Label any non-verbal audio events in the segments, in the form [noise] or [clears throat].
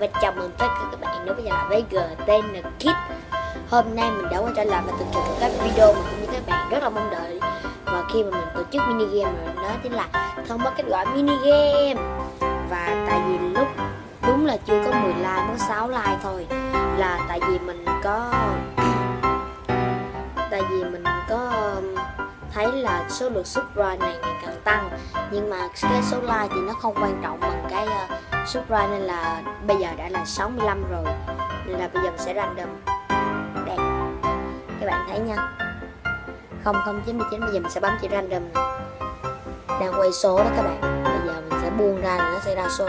và chào mừng tất cả các bạn nếu bây giờ là Vega Kids. Hôm nay mình đã quay trở lại và thực hiện một cái video mà cũng như các bạn rất là mong đợi. Và khi mà mình tổ chức mini game rồi đó chính là thông báo kết quả mini game. Và tại vì lúc đúng là chưa có 10 like có 6 like thôi Là tại vì mình có Tại vì mình có thấy là số lượt subscribe này ngày càng tăng. Nhưng mà cái số like thì nó không quan trọng bằng cái uh, subscribe nên là bây giờ đã là 65 rồi nên là bây giờ mình sẽ random. Đây các bạn thấy nha. 0099 bây giờ mình sẽ bấm chữ random này. Đang quay số đó các bạn. Bây giờ mình sẽ buông ra là nó sẽ ra số.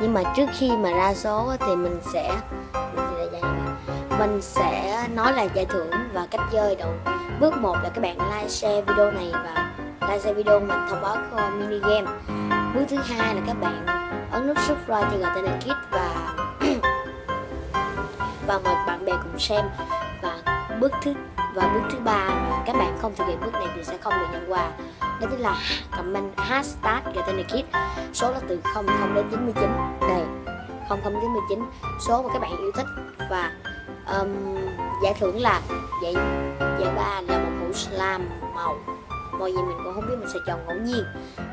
Nhưng mà trước khi mà ra số thì mình sẽ mình sẽ, mình sẽ nói là giải thưởng và cách chơi đầu. Bước 1 là các bạn like share video này và like share video mình thông báo ờ, mini game bước thứ hai là các bạn ấn nút subscribe cho là kit và [clears throat] và mời bạn bè cùng xem. Và bước thứ và bước thứ ba mà các bạn không thực hiện bước này thì sẽ không được nhận quà. Đó chính là comment hashtag GTN Kids. Số là từ 00 đến 99 đây 00 đến 19 số mà các bạn yêu thích. Và um, giải thưởng là giải giải ba là một hũ slam màu màu gì mình cũng không biết mình sẽ chọn ngẫu nhiên.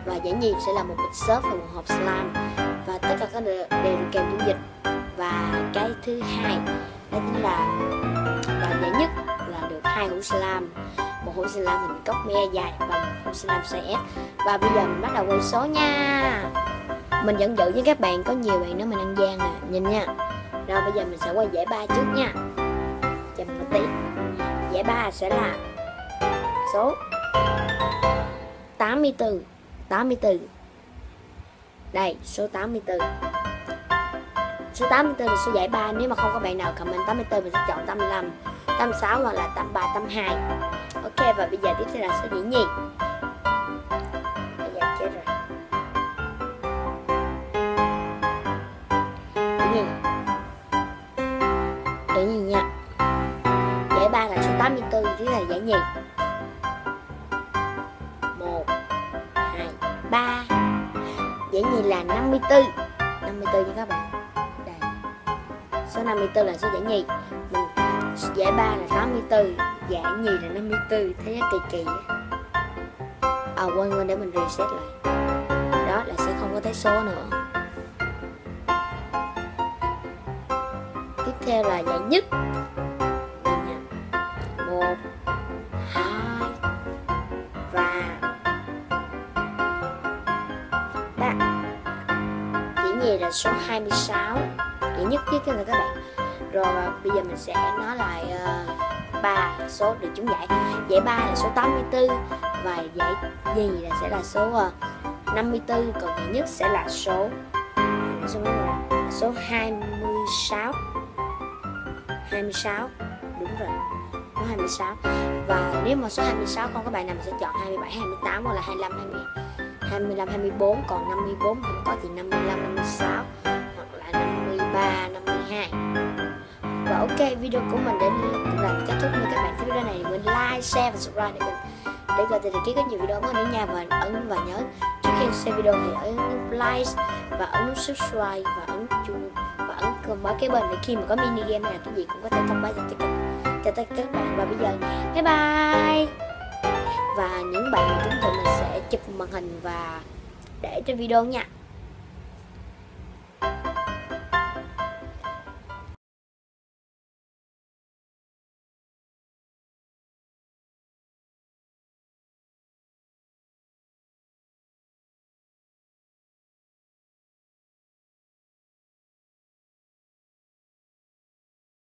Và giải nhì sẽ là một bịch xốp và một hộp slime. Và tất cả các đều, đều được kèm dung dịch. Và cái thứ hai đó chính là và giải nhất là được hai hũ slime. Một hũ slime hình cốc me dài và một hũ slime size S và bây giờ mình bắt đầu quay số nha. Mình vẫn giữ với các bạn có nhiều bạn nữa mình ăn gian nè nhìn nha. Rồi bây giờ mình sẽ quay giải ba trước nha. Chậm một tí. Giải ba sẽ là số 84 84 đây, số 84 số 84 là số giải 3 nếu mà không có bạn nào comment 84 mình sẽ chọn 85 86 hoặc là 83 82 ok, và bây giờ tiếp theo là số dĩ nhì. Bây giờ chết rồi. Dĩ nhì. Dĩ nhì nha. Giải 3 là số 84 thứ là giải nhì. 2 3 giải nhì là 54 54 nha các bạn. Đây. Số 54 là số giải nhì. Mình giải 3 là 84 giải nhì là 54 thấy nó kỳ kỳ à quên quên, để mình reset lại. Đó là sẽ không có thấy số nữa. Tiếp theo là giải nhất. Dĩ nhì là số 26 dĩ nhất tiếp theo là các bạn. Rồi à, bây giờ mình sẽ nói lại uh, ba số được trúng giải. Giải 3 là số 84 và giải nhì là sẽ là số ờ, uh, 54 còn giải nhất sẽ là số à, số mấy rồi số 26 26 đúng rồi số 26 và nếu mà số 26 không các bạn nào mình sẽ chọn 27 28 hoặc là 25 20 25 24 còn 54 không có thì 55 56 hoặc là 53 52 và ok, video của mình đến cũng là kết thúc nếu các bạn. Thích video này mình like, share và subscribe để mình để có thể ký có nhiều video mới nữa nha. Và ấn và nhớ, trước khi xem video thì ấn nút like và ấn nút subscribe và ấn chuông và ấn cùng cái bên để khi mà có mini game hay là cái gì cũng có thể thông báo cho tất cả cho các bạn. Và bây giờ, bye bye. Và những bạn mà chụp màn hình và để trên video nha.